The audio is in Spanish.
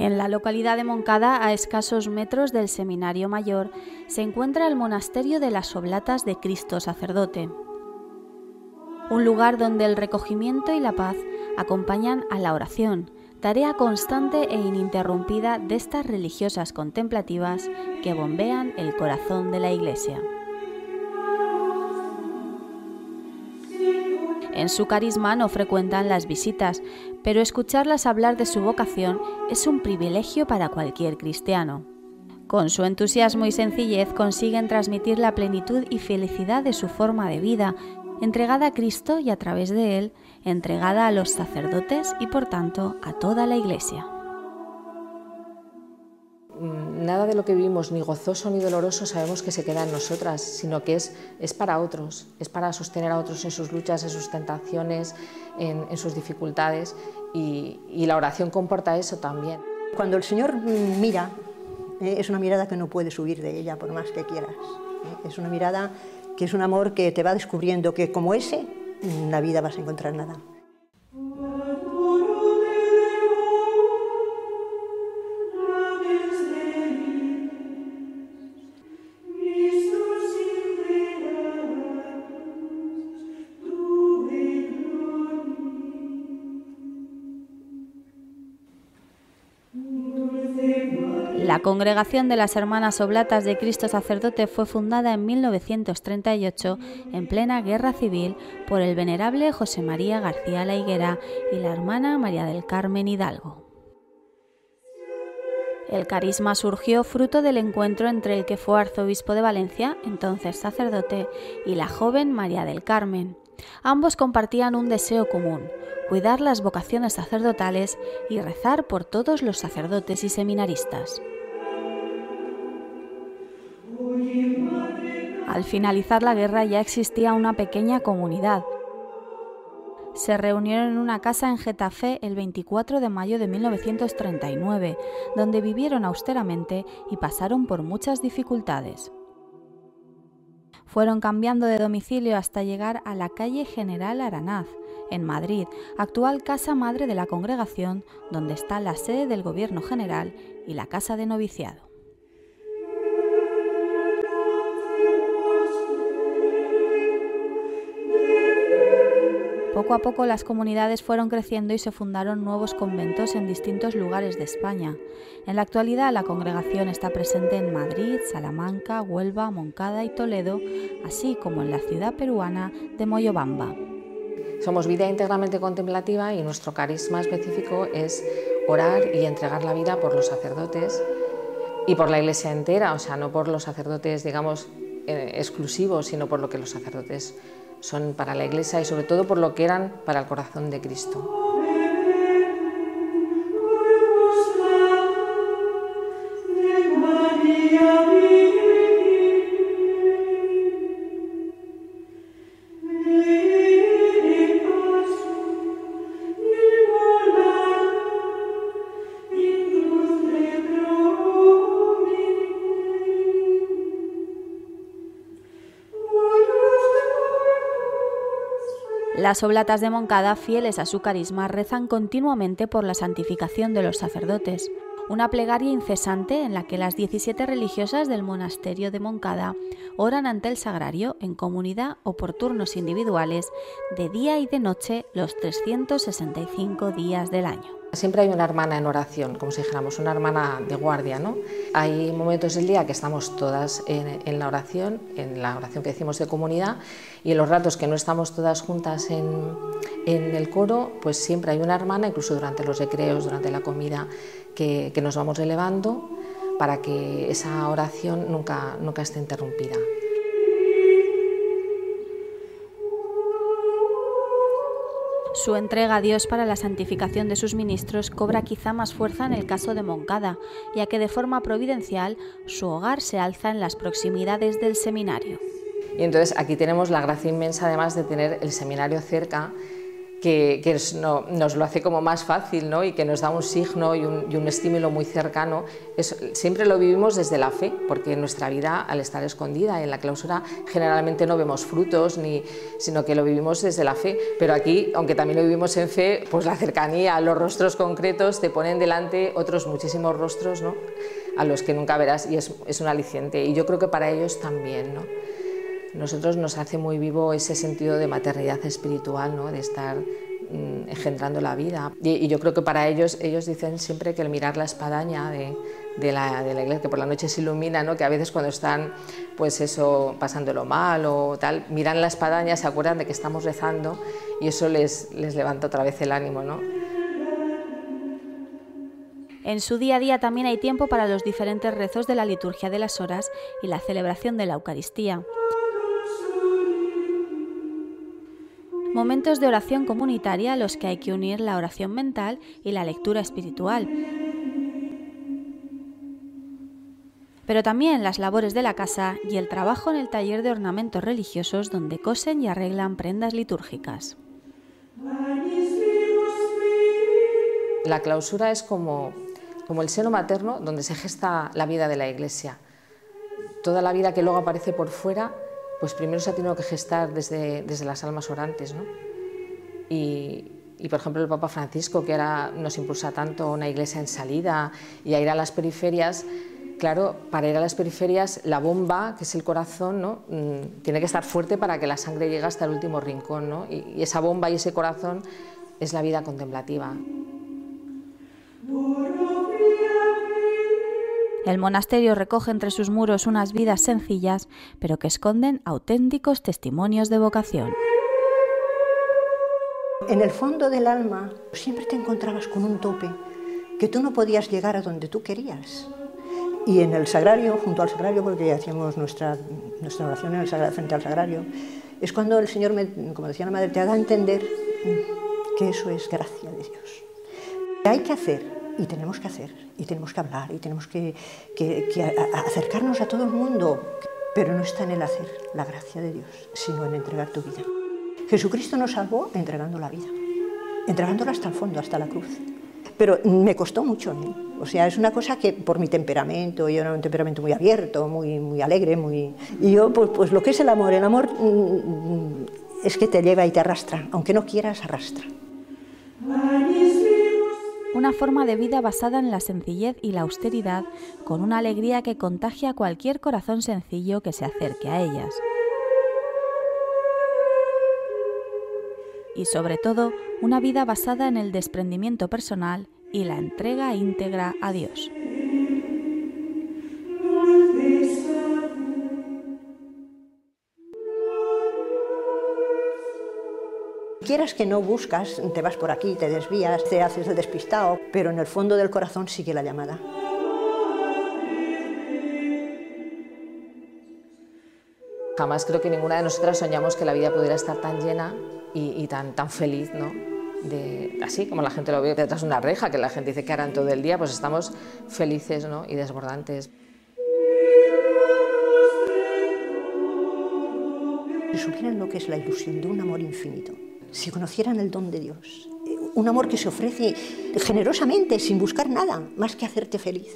En la localidad de Moncada, a escasos metros del Seminario Mayor, se encuentra el Monasterio de las Oblatas de Cristo Sacerdote, un lugar donde el recogimiento y la paz acompañan a la oración, tarea constante e ininterrumpida de estas religiosas contemplativas que bombean el corazón de la Iglesia. En su carisma no frecuentan las visitas, pero escucharlas hablar de su vocación es un privilegio para cualquier cristiano. Con su entusiasmo y sencillez consiguen transmitir la plenitud y felicidad de su forma de vida, entregada a Cristo y a través de Él, entregada a los sacerdotes y por tanto a toda la Iglesia. Mm, nada de lo que vivimos, ni gozoso ni doloroso, sabemos que se queda en nosotras, sino que es, es para otros, es para sostener a otros en sus luchas, en sus tentaciones, en, sus dificultades, y, la oración comporta eso también. Cuando el Señor mira, eh, es una mirada que no puedes huir de ella por más que quieras. Eh, es una mirada que es un amor que te va descubriendo que como ese, en la vida vas a encontrar nada. La Congregación de las Hermanas Oblatas de Cristo Sacerdote fue fundada en 1938, en plena guerra civil, por el venerable José María García La Higuera y la hermana María del Carmen Hidalgo. El carisma surgió fruto del encuentro entre el que fue arzobispo de Valencia, entonces sacerdote, y la joven María del Carmen. Ambos compartían un deseo común, cuidar las vocaciones sacerdotales y rezar por todos los sacerdotes y seminaristas. Al finalizar la guerra ya existía una pequeña comunidad. Se reunieron en una casa en Getafe el 24 de mayo de 1939, donde vivieron austeramente y pasaron por muchas dificultades. Fueron cambiando de domicilio hasta llegar a la calle General Aranaz, en Madrid, actual casa madre de la congregación, donde está la sede del Gobierno General y la casa de noviciado. Poco a poco las comunidades fueron creciendo y se fundaron nuevos conventos en distintos lugares de España. En la actualidad la congregación está presente en Madrid, Salamanca, Huelva, Moncada y Toledo, así como en la ciudad peruana de Moyobamba. Somos vida íntegramente contemplativa y nuestro carisma específico es orar y entregar la vida por los sacerdotes y por la iglesia entera, o sea, no por los sacerdotes, digamos, eh, exclusivos, sino por lo que los sacerdotes son para la Iglesia y sobre todo por lo que eran para el corazón de Cristo. Las oblatas de Moncada, fieles a su carisma, rezan continuamente por la santificación de los sacerdotes, una plegaria incesante en la que las 17 religiosas del monasterio de Moncada oran ante el sagrario en comunidad o por turnos individuales de día y de noche los 365 días del año. Siempre hay una hermana en oración, como si dijéramos, una hermana de guardia. ¿no? Hay momentos del día que estamos todas en, la oración, en la oración que decimos de comunidad, y en los ratos que no estamos todas juntas en, el coro, pues siempre hay una hermana, incluso durante los recreos, durante la comida, que, que nos vamos elevando para que esa oración nunca, nunca esté interrumpida. Su entrega a Dios para la santificación de sus ministros cobra quizá más fuerza en el caso de Moncada, ya que de forma providencial su hogar se alza en las proximidades del seminario. Y entonces aquí tenemos la gracia inmensa además de tener el seminario cerca que, nos lo hace como más fácil ¿no? y que nos da un signo y un, estímulo muy cercano. siempre lo vivimos desde la fe, porque en nuestra vida, al estar escondida en la clausura, generalmente no vemos frutos, ni, sino que lo vivimos desde la fe. Pero aquí, aunque también lo vivimos en fe, pues la cercanía, los rostros concretos te ponen delante otros muchísimos rostros ¿no? a los que nunca verás y es, es un aliciente. Y yo creo que para ellos también. ¿no? Nosotros nos hace muy vivo ese sentido de maternidad espiritual, ¿no? de estar mm, engendrando la vida. Y, yo creo que para ellos, ellos dicen siempre que el mirar la espadaña de, de, la, de la, iglesia, que por la noche se ilumina, ¿no? que a veces cuando están pues eso, pasándolo mal o tal, miran la espadaña, se acuerdan de que estamos rezando y eso les, les levanta otra vez el ánimo. ¿no? En su día a día también hay tiempo para los diferentes rezos de la liturgia de las horas y la celebración de la Eucaristía. Momentos de oración comunitaria a los que hay que unir la oración mental y la lectura espiritual. Pero también las labores de la casa y el trabajo en el taller de ornamentos religiosos donde cosen y arreglan prendas litúrgicas. La clausura es como, como el seno materno donde se gesta la vida de la iglesia. Toda la vida que luego aparece por fuera pues primero se ha tenido que gestar desde, desde las almas orantes. ¿no? Y, por ejemplo, el Papa Francisco, que ahora nos impulsa tanto una iglesia en salida y a ir a las periferias, claro, para ir a las periferias, la bomba, que es el corazón, ¿no? Mm, tiene que estar fuerte para que la sangre llegue hasta el último rincón. ¿no? Y esa bomba y ese corazón es la vida contemplativa. El monasterio recoge entre sus muros unas vidas sencillas, pero que esconden auténticos testimonios de vocación. En el fondo del alma siempre te encontrabas con un tope, que tú no podías llegar a donde tú querías. Y en el sagrario, junto al sagrario, porque hacíamos nuestra, nuestra oración frente al sagrario, es cuando el Señor, como decía la Madre, te haga entender que eso es gracia de Dios. Hay que hacer y tenemos que hacer, y tenemos que hablar, y tenemos que, acercarnos a todo el mundo, pero no está en el hacer la gracia de Dios, sino en entregar tu vida. Jesucristo nos salvó entregando la vida, entregándola hasta el fondo, hasta la cruz. Pero me costó mucho, ¿eh? o sea, es una cosa que por mi temperamento, yo era un temperamento muy abierto, muy, muy alegre, muy... y yo, pues, pues lo que es el amor, el amor mm, mm, es que te lleva y te arrastra, aunque no quieras, arrastra una forma de vida basada en la sencillez y la austeridad, con una alegría que contagia a cualquier corazón sencillo que se acerque a ellas. Y sobre todo, una vida basada en el desprendimiento personal y la entrega íntegra a Dios. Quieras que no buscas, te vas por aquí, te desvías, te haces de despistado, pero en el fondo del corazón sigue la llamada. Jamás creo que ninguna de nosotras soñamos que la vida pudiera estar tan llena y, tan, tan feliz, ¿no? De, así como la gente lo ve detrás de una reja, que la gente dice que harán todo el día, pues estamos felices ¿no? y desbordantes. Si supieran lo que es la ilusión de un amor infinito, si conocieran el don de Dios, un amor que se ofrece generosamente, sin buscar nada, más que hacerte feliz.